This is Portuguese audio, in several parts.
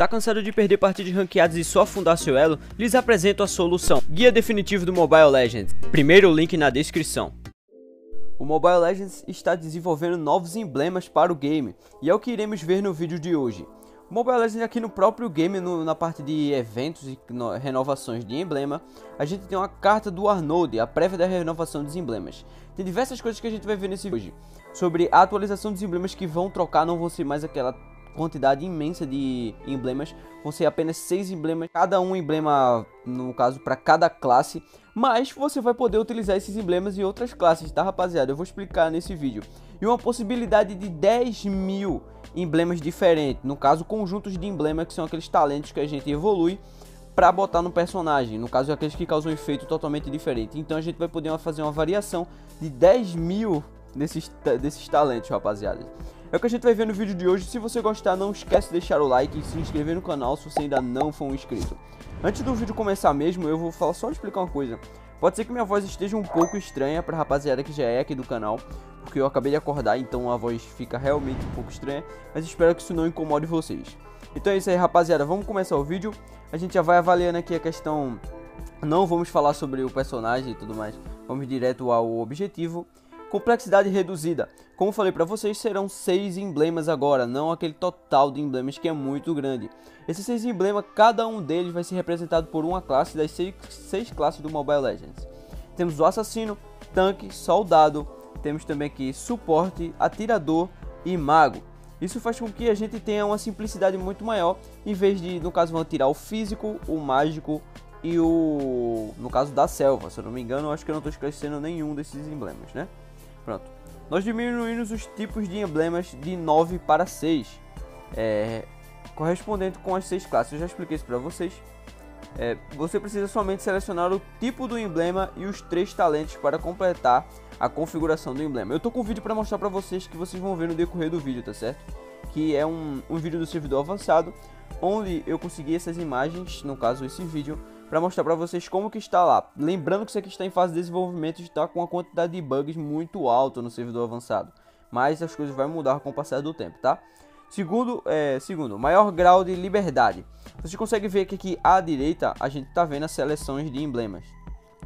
Tá cansado de perder partidas ranqueadas e só afundar seu elo? Lhes apresento a solução. Guia definitivo do Mobile Legends. Primeiro link na descrição. O Mobile Legends está desenvolvendo novos emblemas para o game, e é o que iremos ver no vídeo de hoje. O Mobile Legends aqui no próprio game, no, na parte de eventos e no, renovações de emblema, a gente tem uma carta do Arnold, a prévia da renovação dos emblemas. Tem diversas coisas que a gente vai ver nesse vídeo. Sobre a atualização dos emblemas que vão trocar, não vão ser mais aquela quantidade imensa de emblemas, vão ser apenas seis emblemas, cada um emblema, no caso, para cada classe, mas você vai poder utilizar esses emblemas em outras classes, tá rapaziada? Eu vou explicar nesse vídeo. E uma possibilidade de 10 mil emblemas diferentes, no caso, conjuntos de emblemas, que são aqueles talentos que a gente evolui para botar no personagem, no caso, aqueles que causam um efeito totalmente diferente. Então a gente vai poder fazer uma variação de 10 mil desses, desses talentos, rapaziada. É o que a gente vai ver no vídeo de hoje. Se você gostar, não esquece de deixar o like e se inscrever no canal se você ainda não for um inscrito. Antes do vídeo começar mesmo, eu vou falar só explicar uma coisa. Pode ser que minha voz esteja um pouco estranha pra rapaziada que já é aqui do canal, porque eu acabei de acordar, então a voz fica realmente um pouco estranha, mas espero que isso não incomode vocês. Então é isso aí, rapaziada, vamos começar o vídeo. A gente já vai avaliando aqui a questão... Não vamos falar sobre o personagem e tudo mais, vamos direto ao objetivo. Complexidade reduzida. Como falei para vocês, serão seis emblemas agora, não aquele total de emblemas que é muito grande. Esses seis emblemas, cada um deles vai ser representado por uma classe das seis, seis classes do Mobile Legends. Temos o assassino, tanque, soldado, temos também aqui suporte, atirador e mago. Isso faz com que a gente tenha uma simplicidade muito maior, em vez de, no caso, vão tirar o físico, o mágico e o, no caso da selva. Se eu não me engano, acho que eu não estou esquecendo nenhum desses emblemas, né? Pronto. Nós diminuímos os tipos de emblemas de 9 para 6, é, correspondente com as 6 classes. Eu já expliquei isso para vocês. É, você precisa somente selecionar o tipo do emblema e os três talentos para completar a configuração do emblema. Eu tô com um vídeo para mostrar para vocês que vocês vão ver no decorrer do vídeo, tá certo? Que é um, um vídeo do servidor avançado, onde eu consegui essas imagens, no caso esse vídeo, para mostrar para vocês como que está lá. Lembrando que isso aqui está em fase de desenvolvimento e está com uma quantidade de bugs muito alta no servidor avançado. Mas as coisas vão mudar com o passar do tempo, tá? Segundo, é, segundo, maior grau de liberdade. Você consegue ver que aqui à direita a gente está vendo as seleções de emblemas.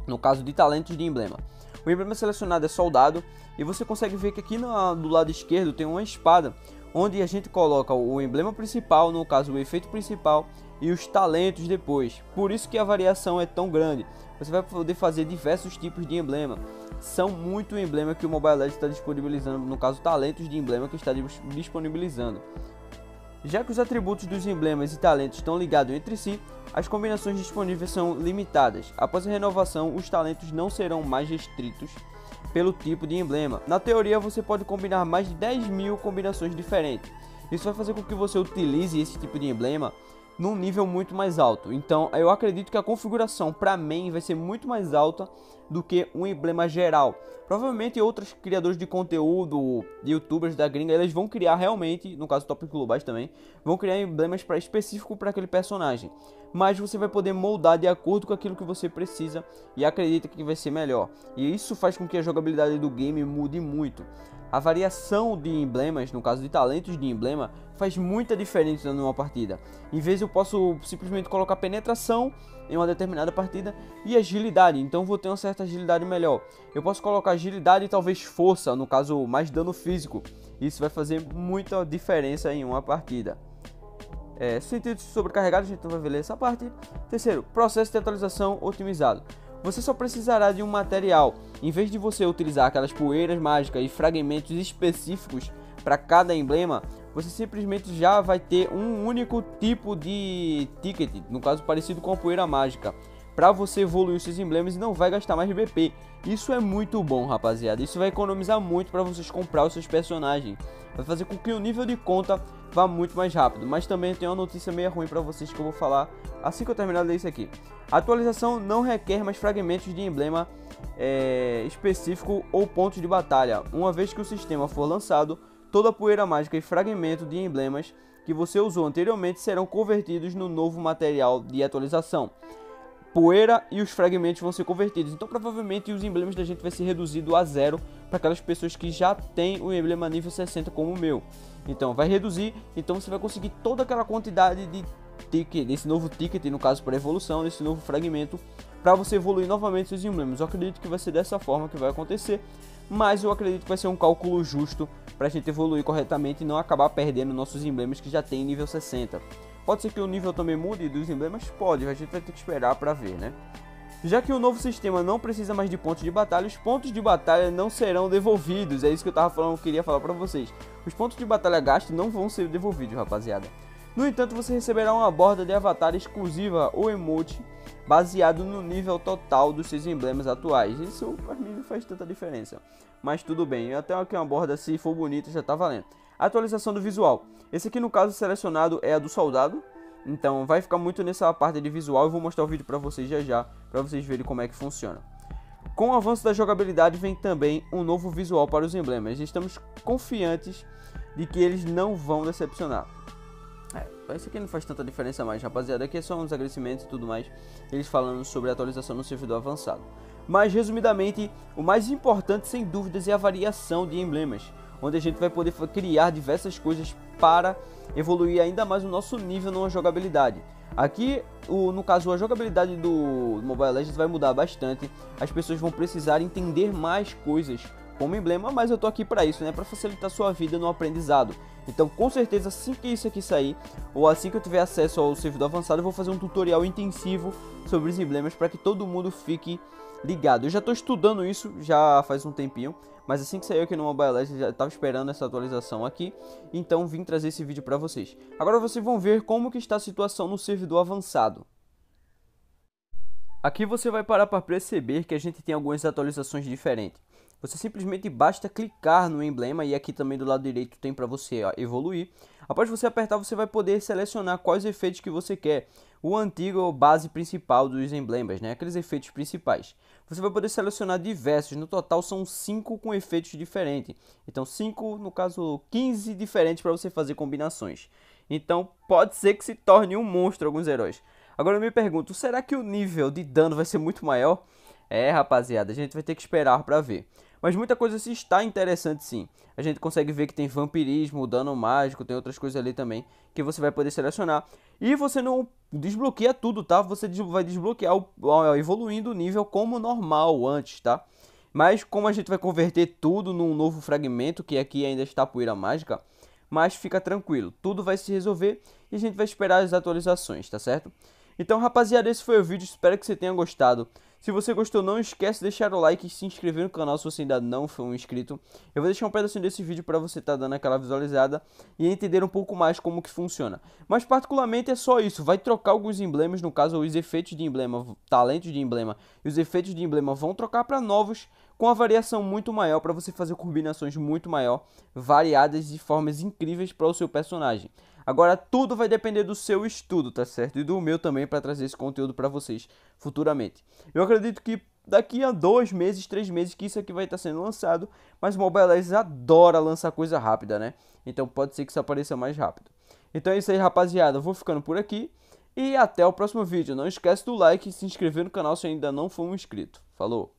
No caso de talentos de emblema. O emblema selecionado é soldado e você consegue ver que aqui no, do lado esquerdo tem uma espada onde a gente coloca o emblema principal, no caso o efeito principal e os talentos depois. Por isso que a variação é tão grande. Você vai poder fazer diversos tipos de emblema. São muito emblema que o Mobile Legends está disponibilizando, no caso talentos de emblema que está disponibilizando. Já que os atributos dos emblemas e talentos estão ligados entre si, as combinações disponíveis são limitadas. Após a renovação, os talentos não serão mais restritos pelo tipo de emblema. Na teoria, você pode combinar mais de 10 mil combinações diferentes. Isso vai fazer com que você utilize esse tipo de emblema num nível muito mais alto. Então eu acredito que a configuração para main vai ser muito mais alta do que um emblema geral. Provavelmente outros criadores de conteúdo, youtubers da gringa, eles vão criar realmente, no caso top globais também, vão criar emblemas para específico para aquele personagem. Mas você vai poder moldar de acordo com aquilo que você precisa e acredita que vai ser melhor. E isso faz com que a jogabilidade do game mude muito. A variação de emblemas, no caso de talentos de emblema, faz muita diferença numa partida. Em vez eu posso simplesmente colocar penetração em uma determinada partida e agilidade, então vou ter uma certa agilidade melhor. Eu posso colocar agilidade e talvez força, no caso mais dano físico. Isso vai fazer muita diferença em uma partida. É, sentido sobrecarregado, a gente não vai ver essa parte. Terceiro, processo de atualização otimizado você só precisará de um material. Em vez de você utilizar aquelas poeiras mágicas e fragmentos específicos para cada emblema, você simplesmente já vai ter um único tipo de ticket, no caso parecido com a poeira mágica, para você evoluir os seus emblemas e não vai gastar mais BP. Isso é muito bom, rapaziada. Isso vai economizar muito para vocês comprar os seus personagens. Vai fazer com que o nível de conta vá muito mais rápido. Mas também tem uma notícia meio ruim para vocês que eu vou falar assim que eu terminar de ler isso aqui. A atualização não requer mais fragmentos de emblema é, específico ou pontos de batalha. Uma vez que o sistema for lançado, toda a poeira mágica e fragmento de emblemas que você usou anteriormente serão convertidos no novo material de atualização poeira e os fragmentos vão ser convertidos. Então provavelmente os emblemas da gente vai ser reduzido a zero para aquelas pessoas que já têm o emblema nível 60 como o meu. Então vai reduzir, então você vai conseguir toda aquela quantidade de ticket, desse novo ticket, no caso para evolução, desse novo fragmento, para você evoluir novamente seus emblemas. Eu acredito que vai ser dessa forma que vai acontecer, mas eu acredito que vai ser um cálculo justo para a gente evoluir corretamente e não acabar perdendo nossos emblemas que já tem nível 60. Pode ser que o nível também mude dos emblemas? Pode, a gente vai ter que esperar para ver, né? Já que o novo sistema não precisa mais de pontos de batalha, os pontos de batalha não serão devolvidos. É isso que eu tava falando, eu queria falar para vocês. Os pontos de batalha gastos não vão ser devolvidos, rapaziada. No entanto, você receberá uma borda de avatar exclusiva ou emote baseado no nível total dos seus emblemas atuais. Isso para mim não faz tanta diferença. Mas tudo bem, até aqui uma borda se for bonita já tá valendo. Atualização do visual. Esse aqui no caso selecionado é a do soldado, então vai ficar muito nessa parte de visual. Eu vou mostrar o vídeo para vocês já já, para vocês verem como é que funciona. Com o avanço da jogabilidade vem também um novo visual para os emblemas. Estamos confiantes de que eles não vão decepcionar. É, isso aqui não faz tanta diferença mais, rapaziada. Aqui é só uns agradecimentos e tudo mais. Eles falando sobre a atualização no servidor avançado. Mas resumidamente, o mais importante sem dúvidas é a variação de emblemas onde a gente vai poder criar diversas coisas para evoluir ainda mais o nosso nível numa jogabilidade. Aqui, o, no caso, a jogabilidade do Mobile Legends vai mudar bastante. As pessoas vão precisar entender mais coisas como emblema, mas eu tô aqui para isso, né, para facilitar sua vida no aprendizado. Então, com certeza, assim que isso aqui sair, ou assim que eu tiver acesso ao servidor avançado, eu vou fazer um tutorial intensivo sobre os emblemas para que todo mundo fique ligado. Eu já estou estudando isso já faz um tempinho, mas assim que saiu aqui no Mobile Legends, já estava esperando essa atualização aqui, então vim trazer esse vídeo para vocês. Agora vocês vão ver como que está a situação no servidor avançado. Aqui você vai parar para perceber que a gente tem algumas atualizações diferentes. Você simplesmente basta clicar no emblema e aqui também do lado direito tem para você ó, evoluir. Após você apertar, você vai poder selecionar quais efeitos que você quer. O antigo base principal dos emblemas, né? aqueles efeitos principais. Você vai poder selecionar diversos, no total são 5 com efeitos diferentes. Então 5, no caso 15 diferentes para você fazer combinações. Então pode ser que se torne um monstro alguns heróis. Agora eu me pergunto, será que o nível de dano vai ser muito maior? É, rapaziada, a gente vai ter que esperar para ver. Mas muita coisa se está interessante sim. A gente consegue ver que tem vampirismo, dano mágico, tem outras coisas ali também que você vai poder selecionar. E você não desbloqueia tudo, tá? Você vai desbloquear evoluindo o nível como normal antes, tá? Mas como a gente vai converter tudo num novo fragmento, que aqui ainda está poeira mágica, mas fica tranquilo, tudo vai se resolver e a gente vai esperar as atualizações, tá certo? Então, rapaziada, esse foi o vídeo, espero que você tenha gostado. Se você gostou, não esquece de deixar o like e se inscrever no canal se você ainda não for um inscrito. Eu vou deixar um pedacinho desse vídeo para você estar tá dando aquela visualizada e entender um pouco mais como que funciona. Mas particularmente é só isso, vai trocar alguns emblemas, no caso os efeitos de emblema, talentos de emblema e os efeitos de emblema vão trocar para novos com a variação muito maior para você fazer combinações muito maior, variadas de formas incríveis para o seu personagem. Agora tudo vai depender do seu estudo, tá certo? E do meu também para trazer esse conteúdo para vocês futuramente. Eu acredito que daqui a dois meses, três meses que isso aqui vai estar sendo lançado, mas o Mobile Legends adora lançar coisa rápida, né? Então pode ser que isso apareça mais rápido. Então é isso aí, rapaziada. Eu vou ficando por aqui e até o próximo vídeo. Não esquece do like e se inscrever no canal se ainda não for um inscrito. Falou!